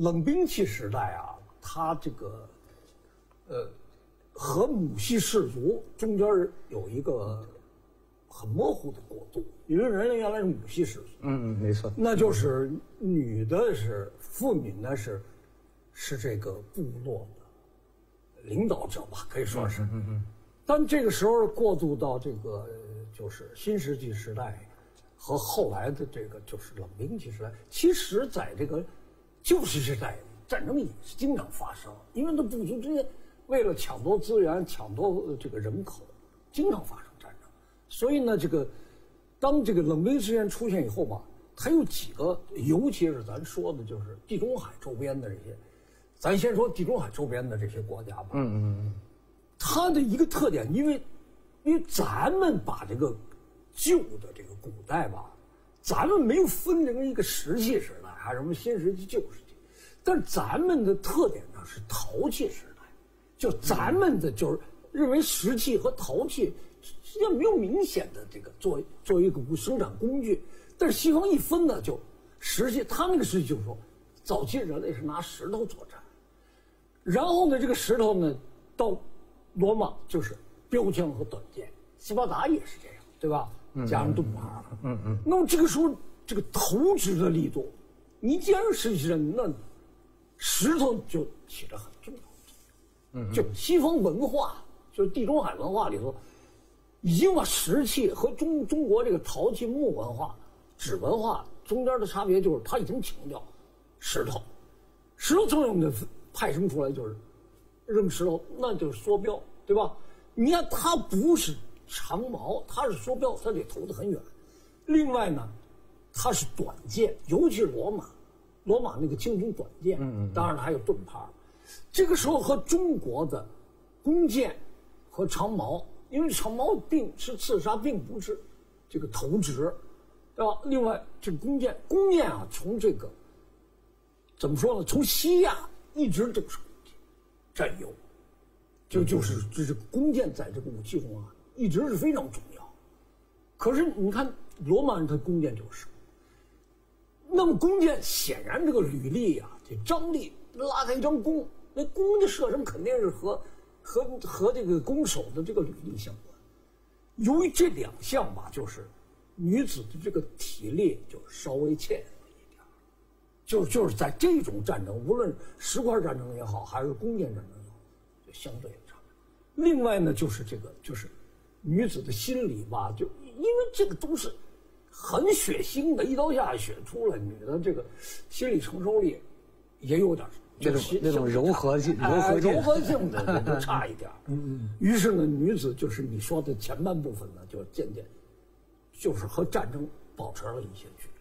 冷兵器时代啊，它这个，呃，和母系氏族中间有一个很模糊的过渡，因为人类原来是母系氏族，嗯嗯，没错，那就是女的是妇女呢是是这个部落的领导者吧，可以说是，嗯嗯，但这个时候过渡到这个就是新石器时代。和后来的这个就是冷兵器时代，其实在这个旧时代，战争也是经常发生，因为那部族之间为了抢夺资源、抢夺这个人口，经常发生战争。所以呢，这个当这个冷兵事件出现以后吧，它有几个，尤其是咱说的就是地中海周边的这些，咱先说地中海周边的这些国家吧。嗯嗯嗯。它的一个特点，因为因为咱们把这个。旧的这个古代吧，咱们没有分成一个石器时代，还什么新石器、旧石器，但咱们的特点呢是陶器时代，就咱们的就是认为石器和陶器实际上没有明显的这个作为作为一个生产工具，但是西方一分呢，就石器，他那个石器就是说，早期人类是拿石头作战，然后呢，这个石头呢，到罗马就是标枪和短剑，斯巴达也是这样，对吧？加上盾牌嗯嗯。那么这个时候，这个投掷的力度，你既然是人，那石头就起着很重要的作用。嗯。就西方文化，就是地中海文化里头，已经把石器和中中国这个陶器、木文化、纸文化中间的差别，就是它已经强调石头，石头作用的派生出来就是扔石头，那就是梭镖，对吧？你看它不是。长矛，它是梭镖，它得投得很远。另外呢，它是短剑，尤其是罗马，罗马那个精兵短剑，嗯嗯，当然了还有盾牌。这个时候和中国的弓箭和长矛，因为长矛并是刺杀，并不是这个投掷，对吧？另外这个弓箭，弓箭啊，从这个怎么说呢？从西亚一直都是占有，就就是就是弓箭在这个武器中啊。一直是非常重要，可是你看罗马人他弓箭就是，那么弓箭显然这个履历呀，这张力拉开一张弓，那弓的射程肯定是和和和这个弓手的这个履历相关。由于这两项吧，就是女子的这个体力就稍微欠了一点就就是在这种战争，无论石块战争也好，还是弓箭战争也好，就相对差。另外呢，就是这个就是。女子的心理吧，就因为这个都是很血腥的，一刀下血出来，女的这个心理承受力也有点那种那种柔和性、柔和柔和性的就差一点。嗯嗯。于是呢，女子就是你说的前半部分呢，就渐渐就是和战争保持了一些距离。